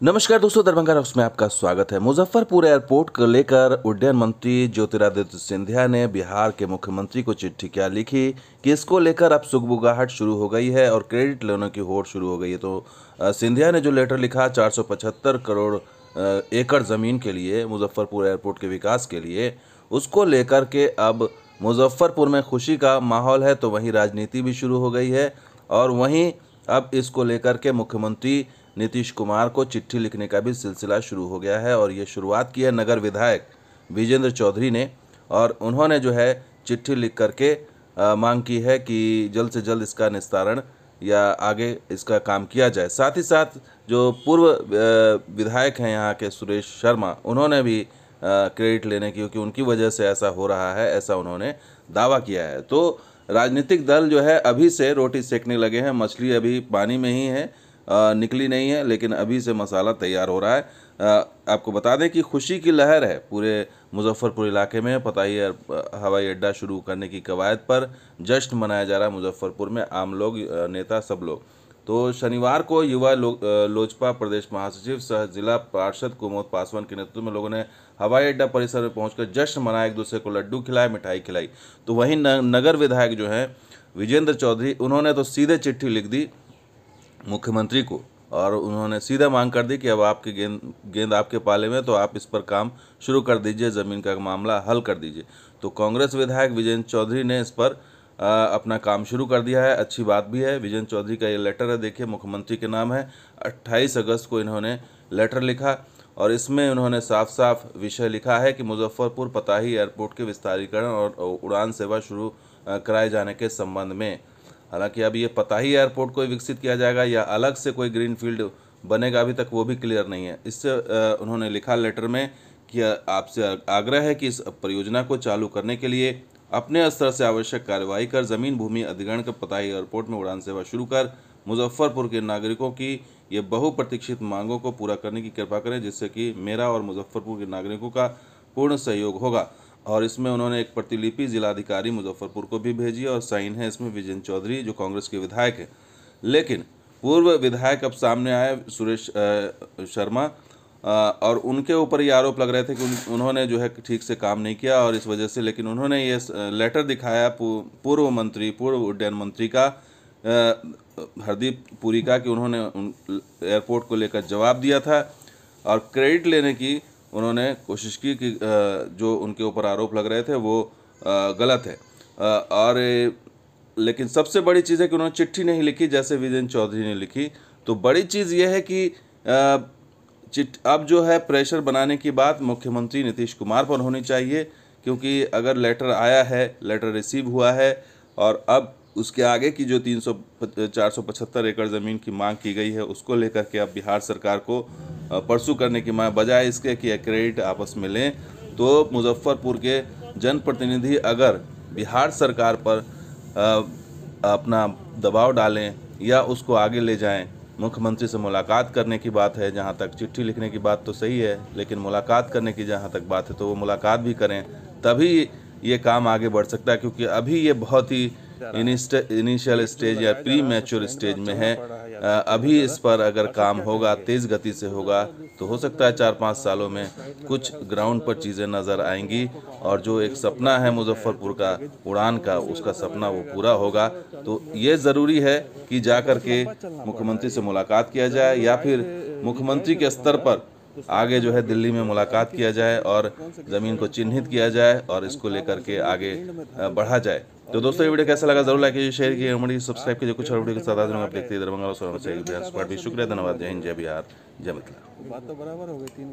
नमस्कार दोस्तों, दरभंगा रॉक्स में आपका स्वागत है। मुजफ्फरपुर एयरपोर्ट को लेकर उड्डयन मंत्री ज्योतिरादित्य सिंधिया ने बिहार के मुख्यमंत्री को चिट्ठी क्या लिखी कि इसको लेकर अब सुगबुगाहट शुरू हो गई है और क्रेडिट लेने की होड़ शुरू हो गई है? तो सिंधिया ने जो लेटर लिखा 475 करोड़ एकड़ ज़मीन के लिए, मुजफ्फरपुर एयरपोर्ट के विकास के लिए, उसको लेकर के अब मुजफ्फरपुर में खुशी का माहौल है तो वहीं राजनीति भी शुरू हो गई है और वहीं अब इसको लेकर के मुख्यमंत्री नीतीश कुमार को चिट्ठी लिखने का भी सिलसिला शुरू हो गया है और ये शुरुआत की है नगर विधायक विजेंद्र चौधरी ने और उन्होंने जो है चिट्ठी लिख करके मांग की है कि जल्द से जल्द इसका निस्तारण या आगे इसका काम किया जाए। साथ ही साथ जो पूर्व विधायक हैं यहाँ के सुरेश शर्मा, उन्होंने भी क्रेडिट लेने की क्योंकि उनकी वजह से ऐसा हो रहा है, ऐसा उन्होंने दावा किया है। तो राजनीतिक दल जो है अभी से रोटी सेकने लगे हैं, मछली अभी पानी में ही है। निकली नहीं है लेकिन अभी से मसाला तैयार हो रहा है। आपको बता दें कि खुशी की लहर है पूरे मुजफ्फरपुर इलाके में। पता ही हवाई अड्डा शुरू करने की कवायद पर जश्न मनाया जा रहा है मुजफ्फरपुर में आम लोग नेता सब लोग। तो शनिवार को युवा लो, लोजपा प्रदेश महासचिव सह जिला पार्षद कुमोद पासवान के नेतृत्व में लोगों ने हवाई अड्डा परिसर में पहुंचकर जश्न मनाया। एक दूसरे को लड्डू खिलाए मिठाई खिलाई। तो वहीं नगर विधायक जो हैं विजेंद्र चौधरी उन्होंने तो सीधे चिट्ठी लिख दी। मुख्यमंत्री को और उन्होंने सीधा मांग कर दी कि अब आपकी गेंद गेंद आपके पाले में तो आप इस पर काम शुरू कर दीजिए ज़मीन का मामला हल कर दीजिए। तो कांग्रेस विधायक विजेंद्र चौधरी ने इस पर आ, अपना काम शुरू कर दिया है। अच्छी बात भी है विजेंद्र चौधरी का ये लेटर है देखिए मुख्यमंत्री के नाम है। 28 अगस्त को इन्होंने लेटर लिखा और इसमें उन्होंने साफ़ साफ़ विषय लिखा है कि मुजफ्फरपुर पताही एयरपोर्ट के विस्तारीकरण और उड़ान सेवा शुरू कराए जाने के संबंध में। हालाँकि अब ये पता ही एयरपोर्ट को विकसित किया जाएगा या अलग से कोई ग्रीन फ़ील्ड बनेगा, अभी तक वो भी क्लियर नहीं है। इससे उन्होंने लिखा लेटर में कि आपसे आग्रह है कि इस परियोजना को चालू करने के लिए अपने स्तर से आवश्यक कार्यवाही कर, ज़मीन, भूमि अधिग्रहण कर, पताही एयरपोर्ट में उड़ान सेवा शुरू कर, मुजफ्फरपुर के नागरिकों की ये बहुप्रतीक्षित मांगों को पूरा करने की कृपा करें, जिससे कि मेरा और मुजफ्फरपुर के नागरिकों का पूर्ण सहयोग होगा। और इसमें उन्होंने एक प्रतिलिपि जिलाधिकारी मुजफ्फरपुर को भी भेजी और साइन है इसमें विजेंद्र चौधरी, जो कांग्रेस के विधायक हैं। लेकिन पूर्व विधायक अब सामने आए सुरेश शर्मा और उनके ऊपर ये आरोप लग रहे थे कि उन्होंने जो है ठीक से काम नहीं किया और इस वजह से, लेकिन उन्होंने ये लेटर दिखाया पूर्व मंत्री, पूर्व उड्डयन मंत्री का हरदीप पुरी का कि उन्होंने उन, एयरपोर्ट को लेकर जवाब दिया था। और क्रेडिट लेने की उन्होंने कोशिश की कि जो उनके ऊपर आरोप लग रहे थे वो गलत है। और, लेकिन सबसे बड़ी चीज़ है कि उन्होंने चिट्ठी नहीं लिखी, जैसे विजेंद्र चौधरी ने लिखी। तो बड़ी चीज़ यह है कि चिट, अब जो है प्रेशर बनाने की बात मुख्यमंत्री नीतीश कुमार पर होनी चाहिए, क्योंकि अगर लेटर आया है, लेटर रिसीव हुआ है, और अब उसके आगे की जो तीन सौ चार सौ पचहत्तर एकड़ ज़मीन की मांग की गई है, उसको लेकर के अब बिहार सरकार को परसू करने की मांग बजाय इसके कि क्रेडिट आपस में लें तो मुजफ्फरपुर के जनप्रतिनिधि अगर बिहार सरकार पर अपना दबाव डालें या उसको आगे ले जाएँ मुख्यमंत्री से मुलाकात करने की बात है जहाँ तक चिट्ठी लिखने की बात तो सही है लेकिन मुलाकात करने की जहाँ तक बात है तो वो मुलाकात भी करें तभी ये काम आगे बढ़ सकता है क्योंकि अभी ये बहुत ही इनिशियल स्टेज या प्री मैच्योर स्टेज में है। अभी इस पर अगर काम होगा, तेज़ गति से होगा तो हो सकता है चार पाँच सालों में कुछ ग्राउंड पर चीज़ें नज़र आएँगी और जो एक सपना है मुजफ्फरपुर का, उड़ान का, उसका सपना वो पूरा होगा। तो ये ज़रूरी है कि जा कर के मुख्यमंत्री से मुलाकात किया जाए या फिर मुख्यमंत्री के स्तर पर आगे जो है दिल्ली में मुलाकात किया जाए और ज़मीन को चिन्हित किया जाए और इसको लेकर के आगे बढ़ा जाए। तो दोस्तों, ये वीडियो कैसा लगा? ज़रूर लाइक कीजिए, शेयर कीजिए, हमारी सब्सक्राइब कीजिए। कुछ और वीडियो के साथ आज आप देखते हैं। दरभंगा और बिहार स्पॉट शुक्रिया, धन्यवाद। जय हिंद, जय बिहार, जय मिथिला। बात तो बराबर हो गई, तीन